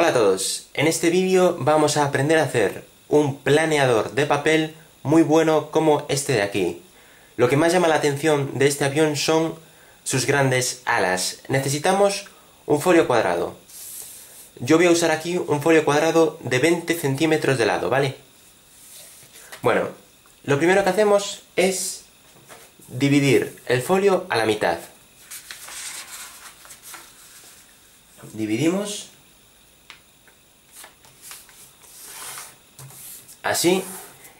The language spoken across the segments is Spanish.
Hola a todos, en este vídeo vamos a aprender a hacer un planeador de papel muy bueno como este de aquí. Lo que más llama la atención de este avión son sus grandes alas. Necesitamos un folio cuadrado. Yo voy a usar aquí un folio cuadrado de 20 centímetros de lado, ¿vale? Bueno, lo primero que hacemos es dividir el folio a la mitad. Dividimos así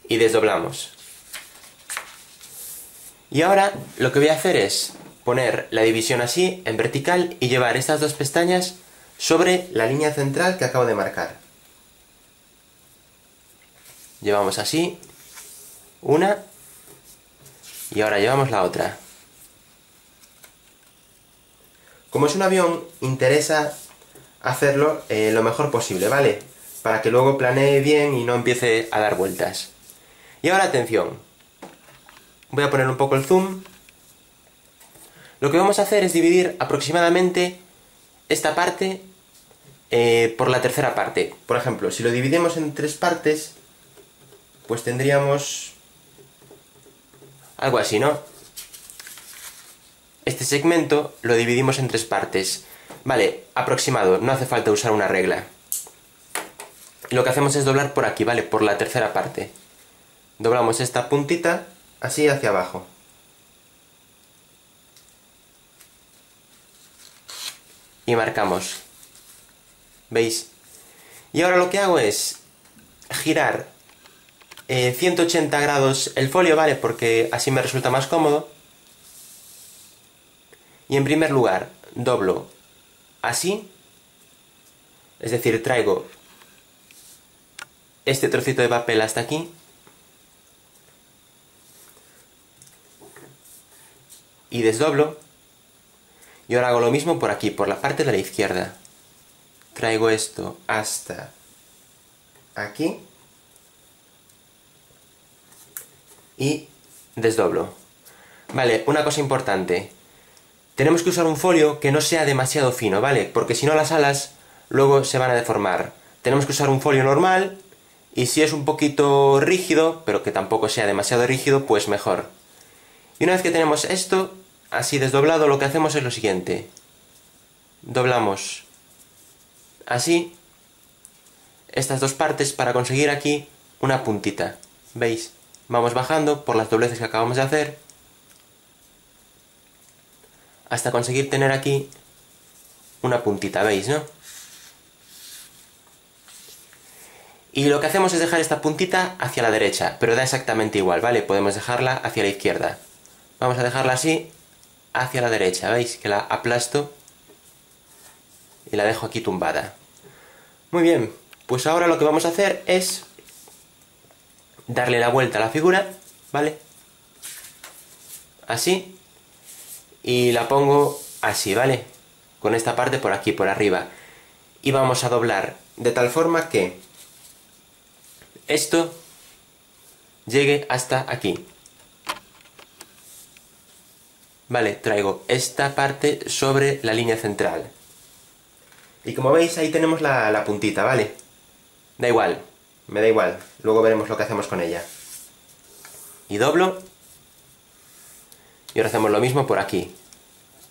y desdoblamos. Y ahora lo que voy a hacer es poner la división así, en vertical, y llevar estas dos pestañas sobre la línea central que acabo de marcar. Llevamos así, una, y ahora llevamos la otra. Como es un avión, interesa hacerlo eh, lo mejor posible, ¿vale? Para que luego planee bien y no empiece a dar vueltas. Y ahora atención, voy a poner un poco el zoom. Lo que vamos a hacer es dividir aproximadamente esta parte eh, por la tercera parte. Por ejemplo, si lo dividimos en tres partes, pues tendríamos algo así, ¿no? Este segmento lo dividimos en tres partes. Vale, aproximado, no hace falta usar una regla lo que hacemos es doblar por aquí, ¿vale? Por la tercera parte. Doblamos esta puntita así hacia abajo. Y marcamos. ¿Veis? Y ahora lo que hago es girar 180 eh, grados el folio, ¿vale? Porque así me resulta más cómodo. Y en primer lugar, doblo así. Es decir, traigo este trocito de papel hasta aquí. Y desdoblo. Y ahora hago lo mismo por aquí, por la parte de la izquierda. Traigo esto hasta aquí. Y desdoblo. Vale, una cosa importante. Tenemos que usar un folio que no sea demasiado fino, ¿vale? Porque si no las alas luego se van a deformar. Tenemos que usar un folio normal, y si es un poquito rígido, pero que tampoco sea demasiado rígido, pues mejor. Y una vez que tenemos esto, así desdoblado, lo que hacemos es lo siguiente. Doblamos así estas dos partes para conseguir aquí una puntita. ¿Veis? Vamos bajando por las dobleces que acabamos de hacer hasta conseguir tener aquí una puntita, ¿veis, no? Y lo que hacemos es dejar esta puntita hacia la derecha, pero da exactamente igual, ¿vale? Podemos dejarla hacia la izquierda. Vamos a dejarla así, hacia la derecha, ¿veis? Que la aplasto y la dejo aquí tumbada. Muy bien, pues ahora lo que vamos a hacer es darle la vuelta a la figura, ¿vale? Así. Y la pongo así, ¿vale? Con esta parte por aquí, por arriba. Y vamos a doblar de tal forma que esto llegue hasta aquí. Vale, traigo esta parte sobre la línea central. Y como veis, ahí tenemos la, puntita, ¿vale? Da igual, me da igual. Luego veremos lo que hacemos con ella. Y doblo. Y ahora hacemos lo mismo por aquí.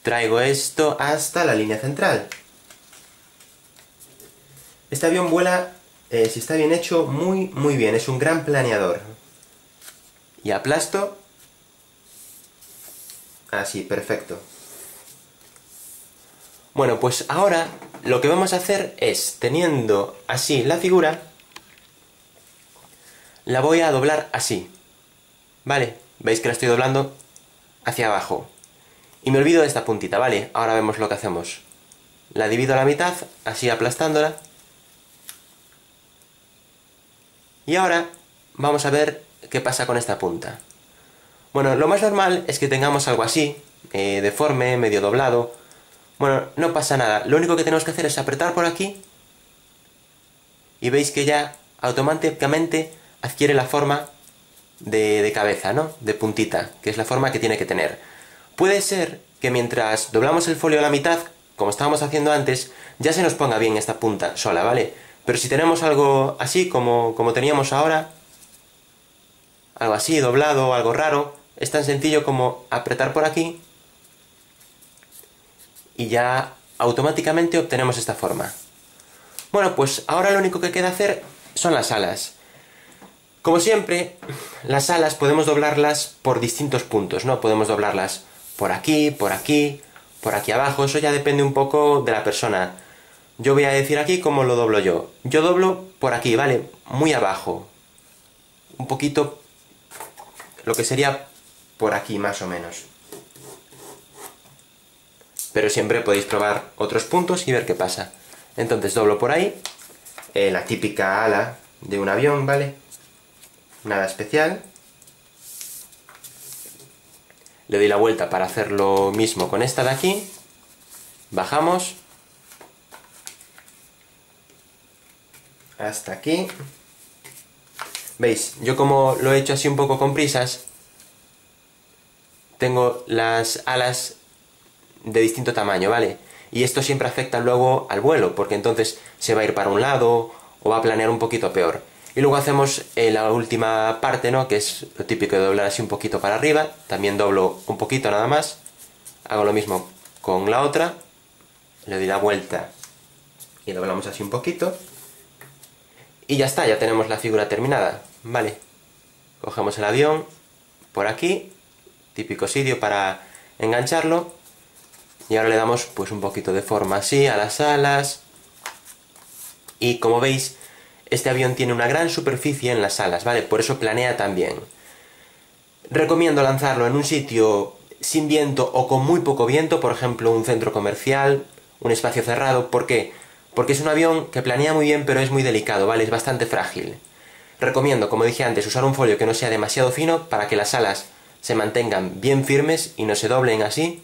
Traigo esto hasta la línea central. Este avión vuela eh, si está bien hecho, muy, muy bien. Es un gran planeador. Y aplasto. Así, perfecto. Bueno, pues ahora lo que vamos a hacer es, teniendo así la figura, la voy a doblar así. ¿Vale? ¿Veis que la estoy doblando hacia abajo? Y me olvido de esta puntita, ¿vale? Ahora vemos lo que hacemos. La divido a la mitad, así aplastándola. Y ahora vamos a ver qué pasa con esta punta. Bueno, lo más normal es que tengamos algo así, eh, deforme, medio doblado. Bueno, no pasa nada. Lo único que tenemos que hacer es apretar por aquí y veis que ya automáticamente adquiere la forma de, de, cabeza, ¿no? De puntita, que es la forma que tiene que tener. Puede ser que mientras doblamos el folio a la mitad, como estábamos haciendo antes, ya se nos ponga bien esta punta sola, ¿vale? Pero si tenemos algo así, como, como teníamos ahora, algo así, doblado, algo raro, es tan sencillo como apretar por aquí y ya automáticamente obtenemos esta forma. Bueno, pues ahora lo único que queda hacer son las alas. Como siempre, las alas podemos doblarlas por distintos puntos, ¿no? Podemos doblarlas por aquí, por aquí, por aquí abajo, eso ya depende un poco de la persona. Yo voy a decir aquí cómo lo doblo yo. Yo doblo por aquí, ¿vale? Muy abajo. Un poquito lo que sería por aquí más o menos. Pero siempre podéis probar otros puntos y ver qué pasa. Entonces doblo por ahí, eh, la típica ala de un avión, ¿vale? Nada especial. Le doy la vuelta para hacer lo mismo con esta de aquí. Bajamos. Hasta aquí. ¿Veis? Yo como lo he hecho así un poco con prisas, tengo las alas de distinto tamaño, ¿vale? Y esto siempre afecta luego al vuelo, porque entonces se va a ir para un lado o va a planear un poquito peor. Y luego hacemos eh, la última parte, ¿no? Que es lo típico de doblar así un poquito para arriba. También doblo un poquito nada más. Hago lo mismo con la otra. Le doy la vuelta y doblamos así un poquito. Y ya está, ya tenemos la figura terminada. Vale. Cogemos el avión por aquí típico sitio para engancharlo. Y ahora le damos pues un poquito de forma así a las alas. Y como veis, este avión tiene una gran superficie en las alas, ¿vale? Por eso planea tan bien. Recomiendo lanzarlo en un sitio sin viento o con muy poco viento, por ejemplo un centro comercial, un espacio cerrado. ¿Por qué? Porque es un avión que planea muy bien pero es muy delicado, ¿vale? Es bastante frágil. Recomiendo, como dije antes, usar un folio que no sea demasiado fino para que las alas se mantengan bien firmes y no se doblen así.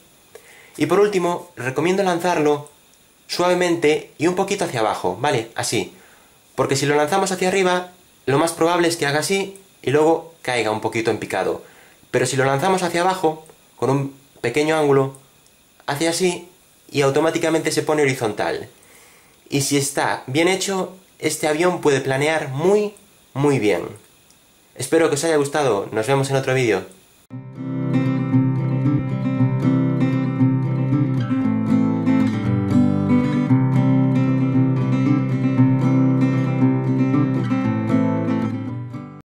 Y por último, recomiendo lanzarlo suavemente y un poquito hacia abajo, ¿vale? Así. Porque si lo lanzamos hacia arriba, lo más probable es que haga así y luego caiga un poquito en picado. Pero si lo lanzamos hacia abajo, con un pequeño ángulo, hace así y automáticamente se pone horizontal. Y si está bien hecho, este avión puede planear muy, muy bien. Espero que os haya gustado. Nos vemos en otro vídeo.